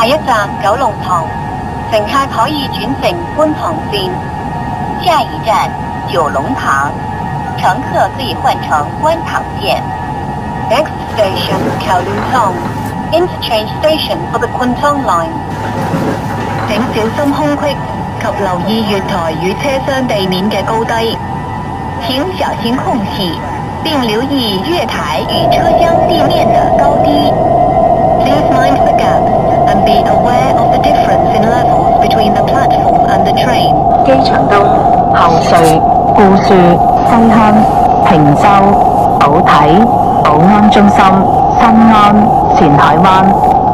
下一站九龙塘，乘客可以转乘观塘线。下一站九龙塘，乘客可以换乘观塘线。Next station, Kowloon Tong. Interchange station for the Kowloon line. 请小心空隙及留意月台与车厢地面嘅高低，请小心空隙，并留意月台与车厢地面的高低。Please mind the gap. be aware of the difference in levels between the platform and the train. 机场都后隧、固树、西坑、平洲、宝体、保安中心、新安、前海湾、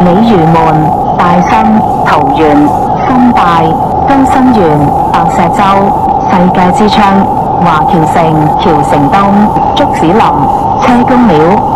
鲤鱼门、大新、桃园、新大、东新园、白石洲、世界之窗、华侨城、侨城东、竹子林、车公庙。